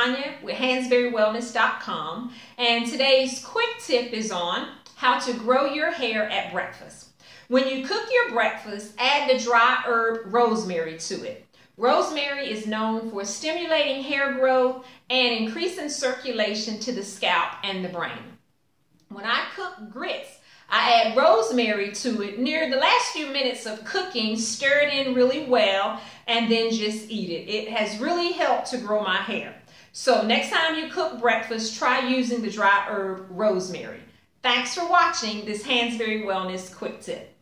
Tanya with hansberrywellness.com and today's quick tip is on how to grow your hair at breakfast. When you cook your breakfast, add the dry herb rosemary to it. Rosemary is known for stimulating hair growth and increasing circulation to the scalp and the brain. When I cook grits, I add rosemary to it near the last few minutes of cooking, stir it in really well, and then just eat it. It has really helped to grow my hair. So next time you cook breakfast, try using the dry herb rosemary. Thanks for watching this Hansberry Wellness Quick Tip.